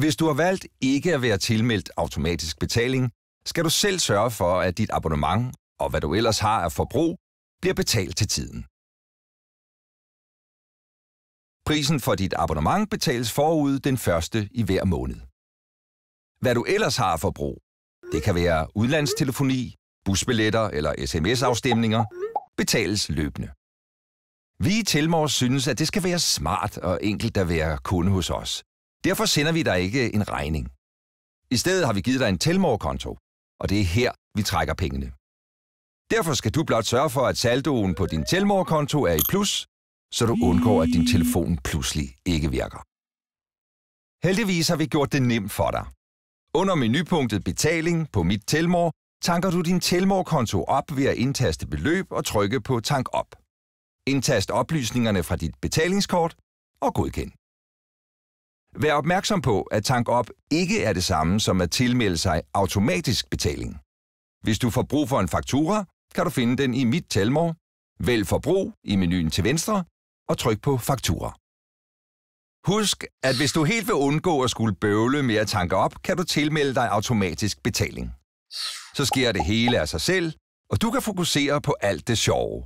Hvis du har valgt ikke at være tilmeldt automatisk betaling, skal du selv sørge for, at dit abonnement og hvad du ellers har af forbrug bliver betalt til tiden. Prisen for dit abonnement betales forud den første i hver måned. Hvad du ellers har af forbrug, det kan være udlandstelefoni, busbilletter eller sms-afstemninger, betales løbende. Vi i Telmor synes, at det skal være smart og enkelt at være kunde hos os. Derfor sender vi dig ikke en regning. I stedet har vi givet dig en Telmore-konto, og det er her, vi trækker pengene. Derfor skal du blot sørge for, at saldoen på din Telmore-konto er i plus, så du undgår, at din telefon pludselig ikke virker. Heldigvis har vi gjort det nemt for dig. Under menupunktet Betaling på Mit Telmor tanker du din Telmor-konto op ved at indtaste beløb og trykke på Tank op. Indtast oplysningerne fra dit betalingskort og godkend. Vær opmærksom på, at Tank op ikke er det samme som at tilmelde sig automatisk betaling. Hvis du får brug for en faktura, kan du finde den i Mit Telmor. Vælg Forbrug i menuen til venstre og tryk på Faktura. Husk, at hvis du helt vil undgå at skulle bøvle med at tanke op, kan du tilmelde dig automatisk betaling. Så sker det hele af sig selv, og du kan fokusere på alt det sjove.